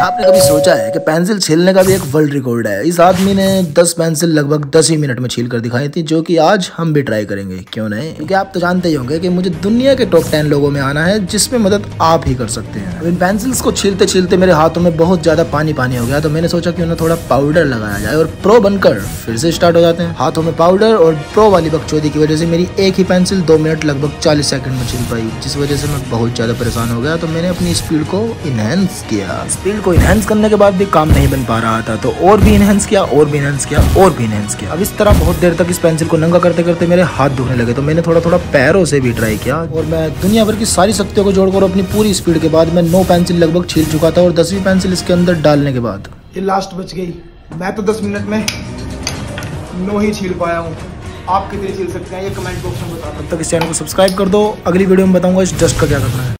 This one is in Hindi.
आपने कभी सोचा है कि पेंसिल छीलने का भी एक वर्ल्ड रिकॉर्ड है? इस आदमी ने 10 पेंसिल लगभग 10 ही मिनट में छील कर दिखाई थी, जो कि आज हम भी ट्राई करेंगे, क्यों नहीं? क्योंकि आप तो जानते ही होंगे कि मुझे दुनिया के टॉप टेन लोगों में आना है, जिसमें मदद आप ही कर सकते हैं। इन पेंसिल्स को छीलते छीलते मेरे हाथों में बहुत ज़्यादा पानी पानी हो गया तो मैंने सोचा कि उन्हें थोड़ा पाउडर लगाया जाए और प्रो बनकर फिर से स्टार्ट हो जाते हैं। हाथों में पाउडर और प्रो वाली बकचोदी की वजह से मेरी एक ही पेंसिल दो मिनट लगभग चालीस सेकंड में छिल पाई, जिस वजह से मैं बहुत ज़्यादा परेशान हो गया तो मैंने अपनी स्पीड को इनहेंस किया। स्पीड को इनहेंस करने के बाद भी काम नहीं बन पा रहा था तो और भी इनहेंस किया और भी इनहेंस किया और भी इनहेंस किया। अब इस तरह बहुत देर तक इस पेंसिल को नंगा करते करते मेरे हाथ दुखने लगे तो मैंने थोड़ा थोड़ा पैरों से भी ट्राई किया और मैं दुनिया भर की सारी शक्तियों को जोड़कर अपनी पूरी स्पीड के बाद मैं नौ पेंसिल लगभग छील चुका था और दसवीं पेंसिल इसके अंदर डालने के बाद। ये लास्ट बच गई। मैं तो दस मिनट में नो ही छील पाया हूँ। आप कितनी छील सकते हैं? ये कमेंट बॉक्स में बता तब तक इस चैनल को सब्सक्राइब कर दो। अगली वीडियो में बताऊँगा इस डस्ट का क्या करना है।